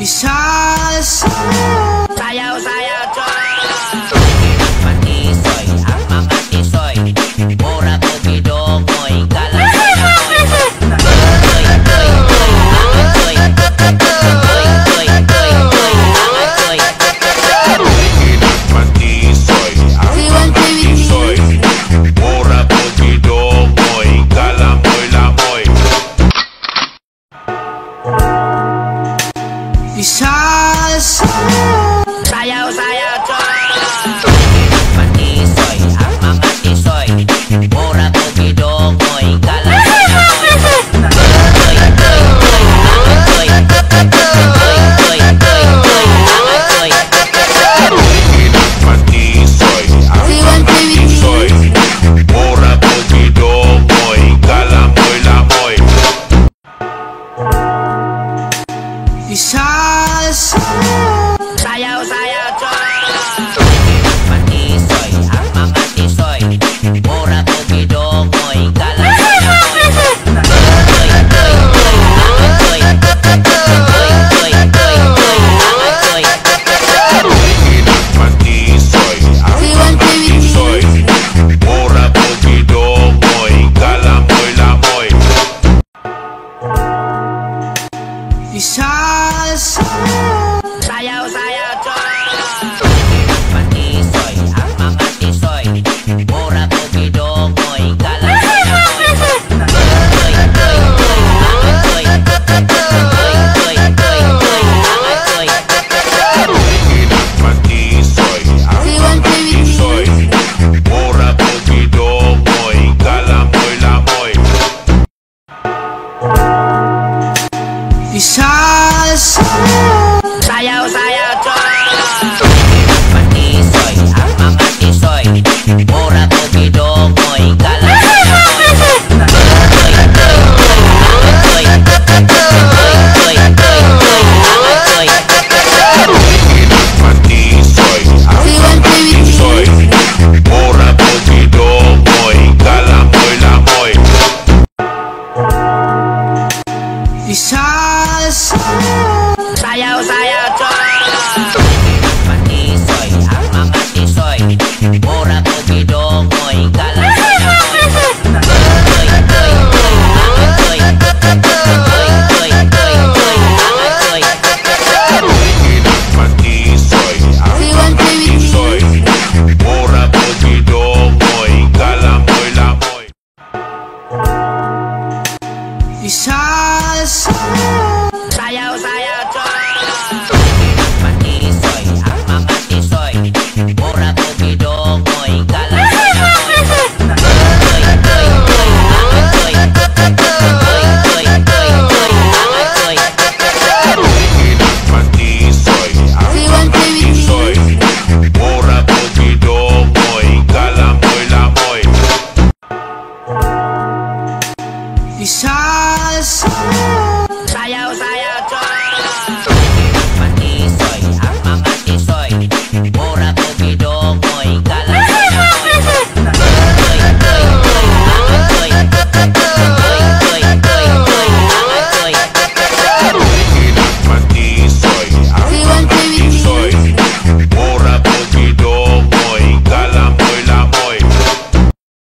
Isal Sayaw, sayaw. Besides the sun. Visayas Sayaw, sayaw xa xa xa nhau xa nhau cho mati soy ama mati soy ora comido moi gala Bisa myself